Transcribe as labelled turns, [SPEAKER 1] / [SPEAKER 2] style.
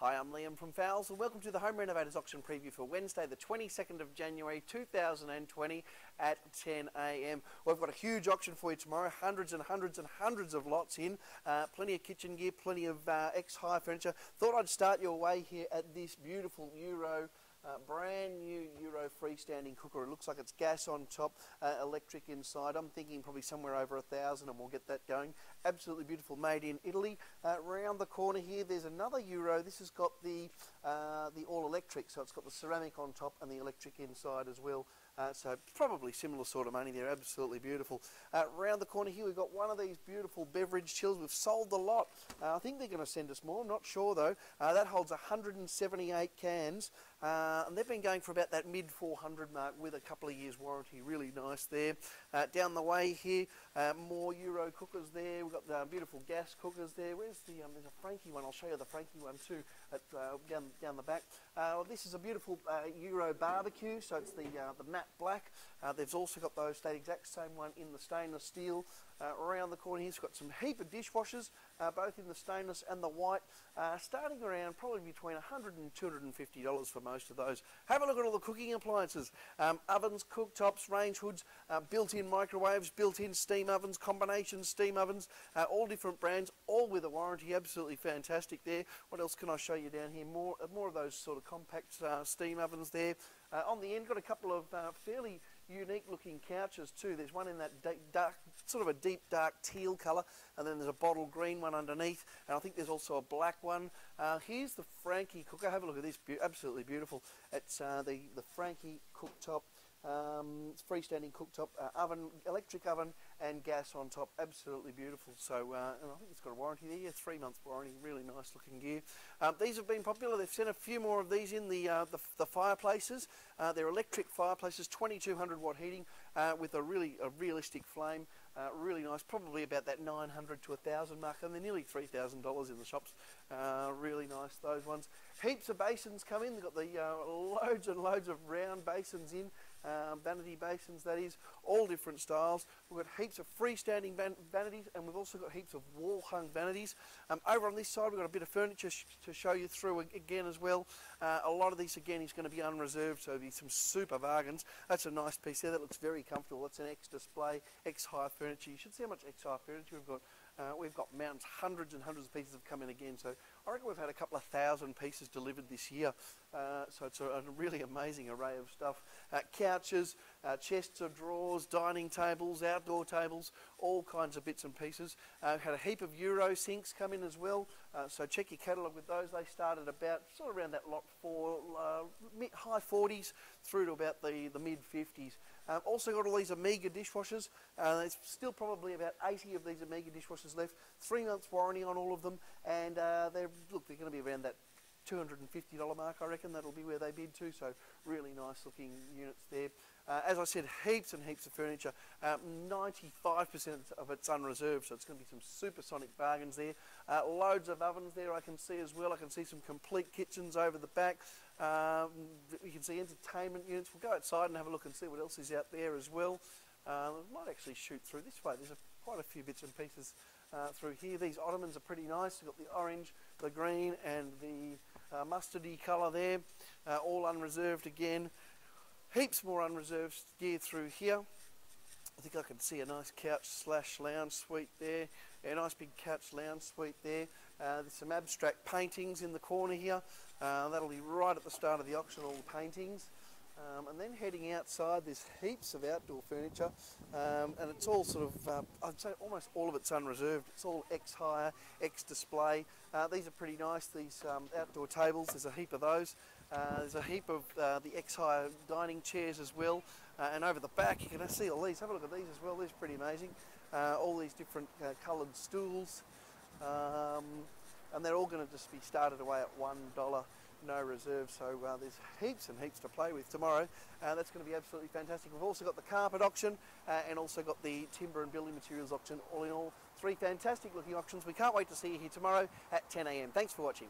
[SPEAKER 1] Hi, I'm Liam from Fowles and welcome to the Home Renovators Auction Preview for Wednesday the 22nd of January 2020 at 10am. We've got a huge auction for you tomorrow, hundreds and hundreds and hundreds of lots in, uh, plenty of kitchen gear, plenty of uh, ex-hire furniture. Thought I'd start your way here at this beautiful Euro uh, brand new Euro freestanding cooker. It looks like it's gas on top, uh, electric inside. I'm thinking probably somewhere over a thousand and we'll get that going. Absolutely beautiful, made in Italy. Uh, round the corner here, there's another Euro. This has got the, uh, the all electric, so it's got the ceramic on top and the electric inside as well. Uh, so probably similar sort of money. They're absolutely beautiful. Uh, round the corner here, we've got one of these beautiful beverage chills. We've sold a lot. I think they're going to send us more. I'm not sure though. That holds 178 cans, uh, and they've been going for about that mid 400 mark with a couple of years warranty. Really nice there. Uh, down the way here, more Euro cookers there. We've got the beautiful gas cookers there. Where's the? Um, there's a Franke one. I'll show you the Franke one too. At, down down the back. Well, this is a beautiful Euro barbecue. So it's the the matte black. Uh, they've also got those, that exact same one in the stainless steel. Uh, around the corner here, it's got some heap of dishwashers, uh, both in the stainless and the white, uh, starting around probably between $100 and $250 for most of those. Have a look at all the cooking appliances. Um, ovens, cooktops, range hoods, uh, built-in microwaves, built-in steam ovens, combination steam ovens, uh, all different brands, all with a warranty, absolutely fantastic there. What else can I show you down here? More, more of those sort of compact steam ovens there. on the end, got a couple of fairly unique looking couches too. There's one in that dark, sort of a deep dark teal colour, and then there's a bottle green one underneath, and I think there's also a black one. Uh, here's the Franke cooker. Have a look at this, Be absolutely beautiful. It's uh, the the Franke cooktop. Um, it's freestanding cooktop uh, oven, electric oven, and gas on top. Absolutely beautiful. So, uh, and I think it's got a warranty there. Three months warranty. Really nice looking gear. Um, these have been popular. They've sent a few more of these in the uh, the, the, fireplaces. Uh, they're electric fireplaces, 2200 watt heating uh, with a really a realistic flame. Uh, really nice. Probably about that 900 to 1000 mark, and they're nearly $3,000 in the shops. really nice those ones. Heaps of basins come in. They've got the loads and loads of round basins in um, vanity basins that is, all different styles. We've got heaps of freestanding vanities and we've also got heaps of wall hung vanities. Um, over on this side we've got a bit of furniture sh to show you through again as well. Uh, a lot of these again is going to be unreserved so be some super bargains. That's a nice piece there, that looks very comfortable. That's an X-display, X hire furniture. You should see how much X hire furniture we've got. Uh, we've got mountains, hundreds and hundreds of pieces have come in again. So I reckon we've had a couple of thousand pieces delivered this year. Uh, so it's a, a, really amazing array of stuff. Uh, couches, uh, chests of drawers, dining tables, outdoor tables, all kinds of bits and pieces. Uh, had a heap of Euro sinks come in as well. Uh, so check your catalogue with those. They started about sort of around that lot for mid, high 40s through to about the, the mid 50s. Um, also got all these Omega dishwashers. there's still probably about 80 of these Omega dishwashers left. Three months warranty on all of them, and uh, they're look they're going to be around that $250 mark, I reckon. That'll be where they bid to. So really nice looking units there. Uh, as I said, heaps and heaps of furniture. 95% um, of it's unreserved, so it's going to be some supersonic bargains there. Uh, loads of ovens there I can see as well. I can see some complete kitchens over the back. Um, you can see entertainment units. We'll go outside and have a look and see what else is out there as well. Uh, might actually shoot through this way. There's a, quite a few bits and pieces uh, through here. These ottomans are pretty nice. We've got the orange, the green, and the uh, mustardy colour there. Uh, all unreserved again. Heaps more unreserved gear through here. I think I can see a nice couch slash lounge suite there. A nice big couch lounge suite there. Uh, there's some abstract paintings in the corner here. Uh, that'll be right at the start of the auction, all the paintings. Um, and then heading outside, there's heaps of outdoor furniture, um, and it's all sort of, uh, I'd say almost all of it's unreserved. It's all X-hire, X-display. Uh, these are pretty nice, these um, outdoor tables, there's a heap of those. Uh, there's a heap of uh, the X-hire dining chairs as well. Uh, and over the back, you can see all these. Have a look at these as well, these are pretty amazing. Uh, all these different coloured stools. And they're all going to just be started away at $1 no reserve. So uh, there's heaps and heaps to play with tomorrow. Uh, that's going to be absolutely fantastic. We've also got the carpet auction uh, and also got the timber and building materials auction. All in all, three fantastic looking auctions. We can't wait to see you here tomorrow at 10am. Thanks for watching.